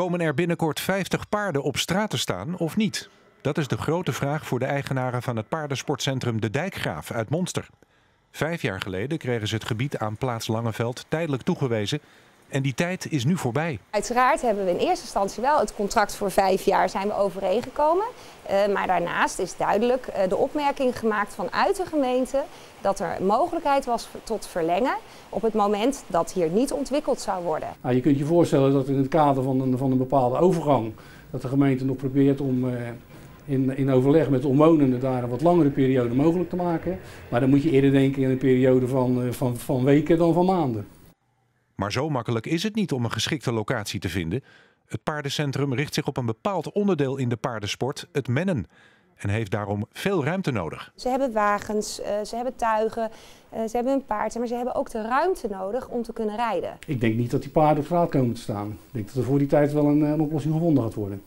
Komen er binnenkort 50 paarden op straat te staan of niet? Dat is de grote vraag voor de eigenaren van het paardensportcentrum De Dijkgraaf uit Monster. Vijf jaar geleden kregen ze het gebied aan Plaats Langeveld tijdelijk toegewezen. En die tijd is nu voorbij. Uiteraard hebben we in eerste instantie wel het contract voor vijf jaar zijn we overeengekomen. Uh, maar daarnaast is duidelijk uh, de opmerking gemaakt vanuit de gemeente dat er mogelijkheid was tot verlengen op het moment dat hier niet ontwikkeld zou worden. Nou, je kunt je voorstellen dat in het kader van een, van een bepaalde overgang dat de gemeente nog probeert om uh, in, in overleg met de omwonenden daar een wat langere periode mogelijk te maken. Maar dan moet je eerder denken in een periode van, van, van weken dan van maanden. Maar zo makkelijk is het niet om een geschikte locatie te vinden. Het paardencentrum richt zich op een bepaald onderdeel in de paardensport, het mennen. En heeft daarom veel ruimte nodig. Ze hebben wagens, uh, ze hebben tuigen, uh, ze hebben een paard, maar ze hebben ook de ruimte nodig om te kunnen rijden. Ik denk niet dat die paarden op straat komen te staan. Ik denk dat er voor die tijd wel een, een oplossing gevonden gaat worden.